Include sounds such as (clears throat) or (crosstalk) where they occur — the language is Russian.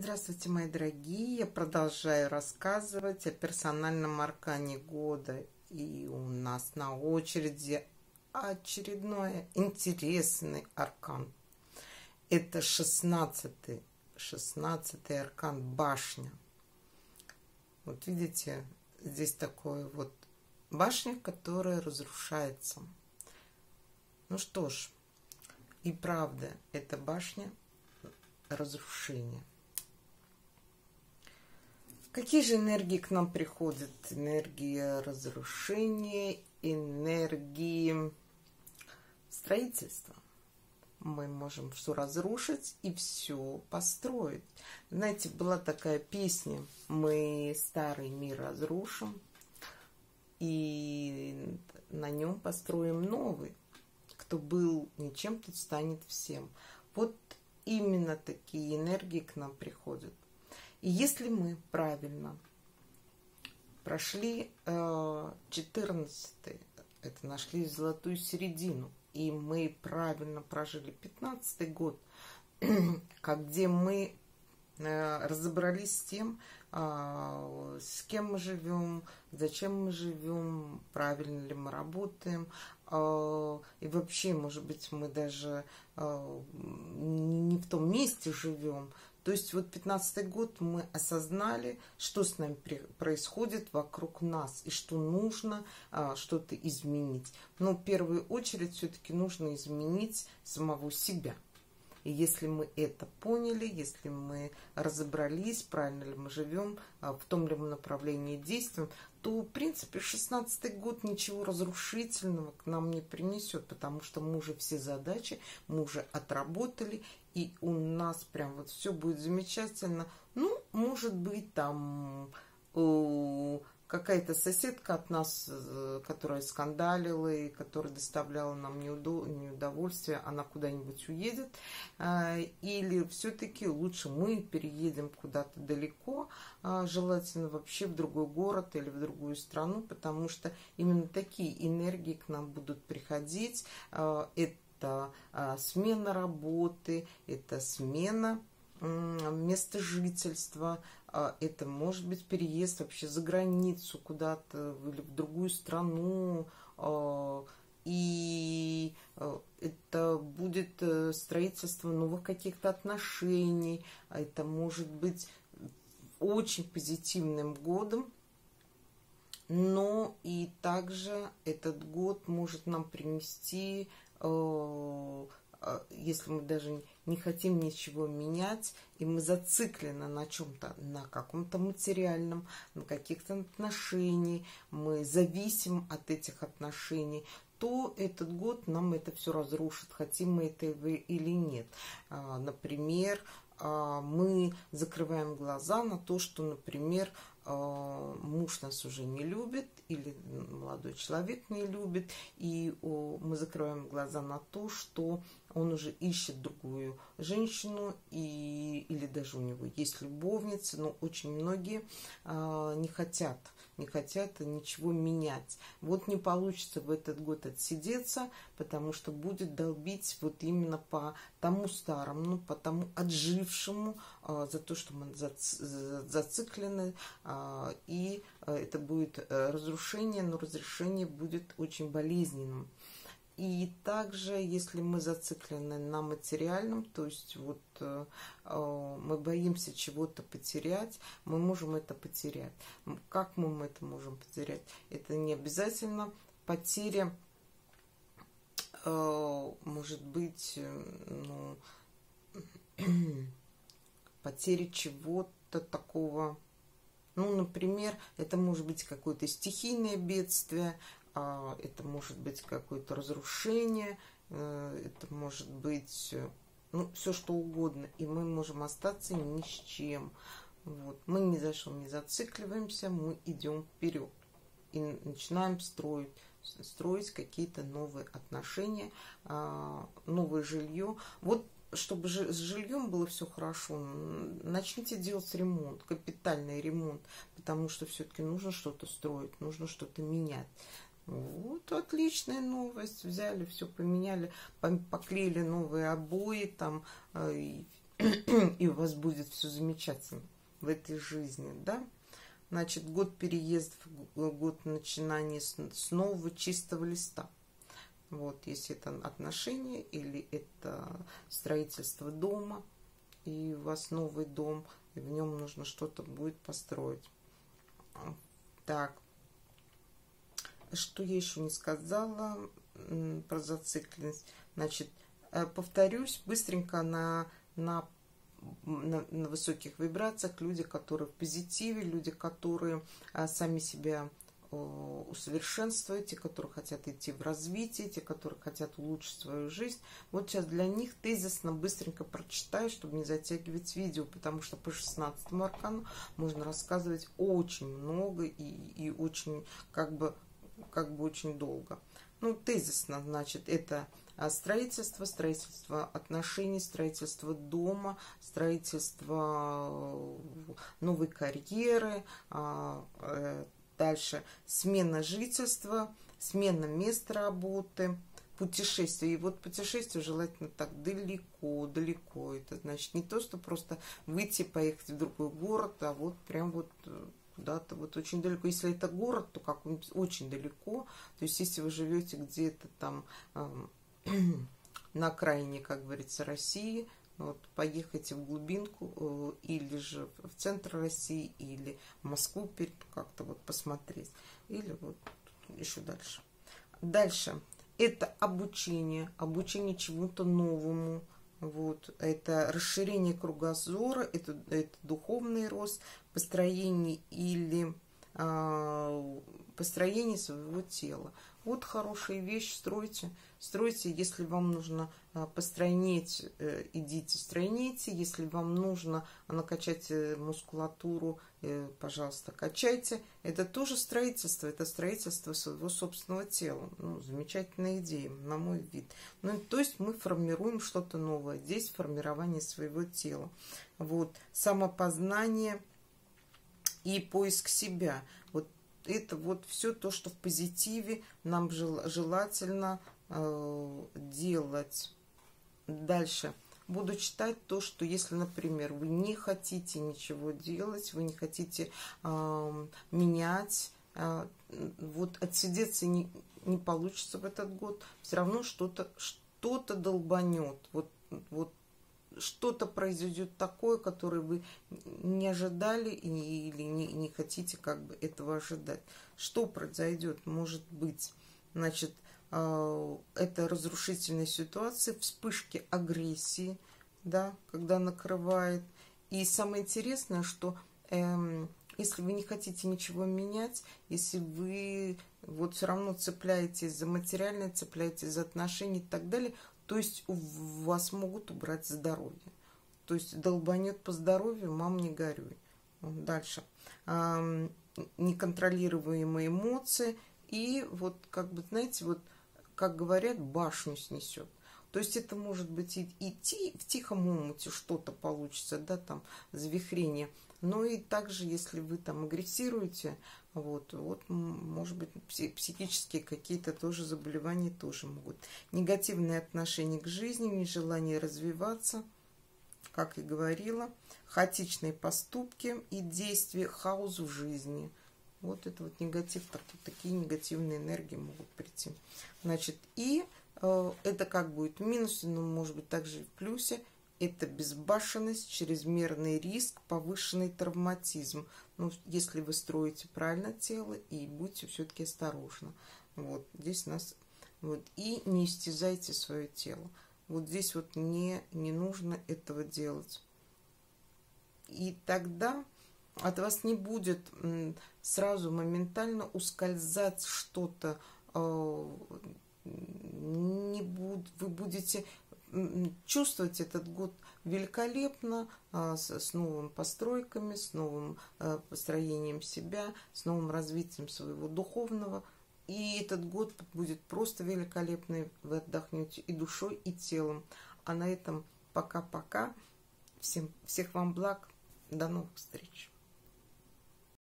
Здравствуйте, мои дорогие! Я продолжаю рассказывать о персональном аркане года. И у нас на очереди очередной интересный аркан. Это 16-й 16 аркан башня. Вот видите, здесь такое вот башня, которая разрушается. Ну что ж, и правда, это башня разрушения. Какие же энергии к нам приходят? Энергия разрушения, энергии строительства. Мы можем все разрушить и все построить. Знаете, была такая песня «Мы старый мир разрушим и на нем построим новый. Кто был ничем, тот станет всем». Вот именно такие энергии к нам приходят. И если мы правильно прошли 14 э, это нашли золотую середину, и мы правильно прожили 15 год, (clears throat) как где мы э, разобрались с тем, а, с кем мы живем, зачем мы живем, правильно ли мы работаем, а, и вообще, может быть, мы даже а, не в том месте живем, то есть вот 15 год мы осознали, что с нами происходит вокруг нас и что нужно а, что-то изменить. Но в первую очередь все-таки нужно изменить самого себя. И если мы это поняли, если мы разобрались, правильно ли мы живем, а, в том ли мы направлении действуем, то, в принципе, 16 год ничего разрушительного к нам не принесет, потому что мы уже все задачи, мы уже отработали, и у нас прям вот все будет замечательно. Ну, может быть, там э, какая-то соседка от нас, э, которая скандалила и которая доставляла нам неудовольствие, она куда-нибудь уедет. Э, или все-таки лучше мы переедем куда-то далеко, желательно вообще в другой город или в другую страну, потому что именно такие энергии к нам будут приходить. Это смена работы, это смена места жительства, это может быть переезд вообще за границу куда-то или в другую страну, а, и это будет э, строительство новых каких-то отношений, это может быть очень позитивным годом, но и также этот год может нам принести э, если мы даже не хотим ничего менять, и мы зациклены на чем-то, на каком-то материальном, на каких-то отношениях, мы зависим от этих отношений, то этот год нам это все разрушит, хотим мы это или нет. А, например, а, мы закрываем глаза на то, что, например, а, муж нас уже не любит или молодой человек не любит, и мы закрываем глаза на то, что он уже ищет другую женщину, и, или даже у него есть любовница, но очень многие а, не хотят не хотят ничего менять. Вот не получится в этот год отсидеться, потому что будет долбить вот именно по тому старому, ну, по тому отжившему, а, за то, что мы зациклены, а, и а, это будет э, разрушение, но разрешение будет очень болезненным. И также, если мы зациклены на материальном, то есть вот э, э, мы боимся чего-то потерять, мы можем это потерять. Как мы это можем потерять? Это не обязательно потеря, э, может быть, ну, (clears throat) потеря чего-то такого, ну, например, это может быть какое-то стихийное бедствие, это может быть какое-то разрушение, э, это может быть ну, все что угодно, и мы можем остаться ни с чем. Вот. Мы ни за что не зацикливаемся, мы идем вперед и начинаем строить строить какие-то новые отношения, а, новое жилье. Вот чтобы с жильем было все хорошо, начните делать ремонт, капитальный ремонт, потому что все-таки нужно что-то строить, нужно что-то менять. Вот отличная новость. Взяли, все поменяли, поклеили новые обои, там э, и (clears throat) у вас будет все замечательно в этой жизни, да? Значит, год переездов, год начинания с нового чистого листа. Вот, если это отношения или это строительство дома, и у вас новый дом, и в нем нужно что-то будет построить. Так, что я еще не сказала про зацикленность? Значит, э, повторюсь быстренько на, на на, на высоких вибрациях, люди, которые в позитиве, люди, которые а, сами себя о, усовершенствуют, те, которые хотят идти в развитие, те, которые хотят улучшить свою жизнь. Вот сейчас для них тезисно быстренько прочитаю, чтобы не затягивать видео, потому что по 16 аркану можно рассказывать очень много и, и очень как бы, как бы очень долго. Ну, тезисно, значит, это а строительство, строительство отношений, строительство дома, строительство э, новой карьеры, а, э, дальше смена жительства, смена места работы, путешествие. И вот путешествие желательно так далеко, далеко. Это значит не то, что просто выйти, поехать в другой город, а вот прям вот э, куда-то вот очень далеко. Если это город, то как-нибудь очень далеко. То есть если вы живете где-то там (clears throat) на окраине, как говорится, России, вот, поехайте в глубинку э, или же в центр России, или в Москву как-то вот посмотреть, или вот еще дальше. Дальше. Это обучение, обучение чему-то новому, вот, это расширение кругозора, это, это духовный рост, построение или э, построение своего тела. Вот хорошая вещь, стройте. Стройте, если вам нужно а, постройнеть, э, идите, стройните. Если вам нужно накачать э, мускулатуру, э, пожалуйста, качайте. Это тоже строительство, это строительство своего собственного тела. Ну, замечательная идея, на мой вид. Ну, то есть мы формируем что-то новое. Здесь формирование своего тела. Вот, самопознание и поиск себя. Это вот все то, что в позитиве нам желательно э, делать. Дальше. Буду читать то, что если, например, вы не хотите ничего делать, вы не хотите э, менять, э, вот отсидеться не, не получится в этот год, все равно что-то что-то долбанет. Вот, вот что-то произойдет такое, которое вы не ожидали или не, не хотите как бы этого ожидать. Что произойдет? Может быть, значит, а, это разрушительная ситуация, вспышки агрессии, да, когда накрывает. И самое интересное, что эм, если вы не хотите ничего менять, если вы вот все равно цепляетесь за материальное, цепляетесь за отношения и так далее, то есть у вас могут убрать здоровье. То есть долбанет по здоровью, мам, не горюй. Дальше. Неконтролируемые эмоции. И вот, как бы, знаете, вот, как говорят, башню снесет. То есть это может быть и, идти в тихом омуте что-то получится, да, там, завихрение. Но и также, если вы там агрессируете, вот, вот, может быть, психические какие-то тоже заболевания тоже могут. Негативное отношение к жизни, нежелание развиваться, как и говорила, хаотичные поступки и действия, хаос в жизни. Вот это вот негатив, так, такие негативные энергии могут прийти. Значит, и э, это как будет в минусе, но может быть также и в плюсе – это безбашенность, чрезмерный риск, повышенный травматизм. Ну, если вы строите правильно тело, и будьте все-таки осторожны. Вот, здесь нас... Вот, и не истязайте свое тело. Вот здесь вот не, не нужно этого делать. И тогда от вас не будет сразу моментально ускользать что-то, э, не буд, вы будете чувствовать этот год великолепно, а, с, новыми постройками, с новым а, построением себя, с новым развитием своего духовного. И этот год будет просто великолепный. Вы отдохнете и душой, и телом. А на этом пока-пока. Всем, всех вам благ. До новых встреч.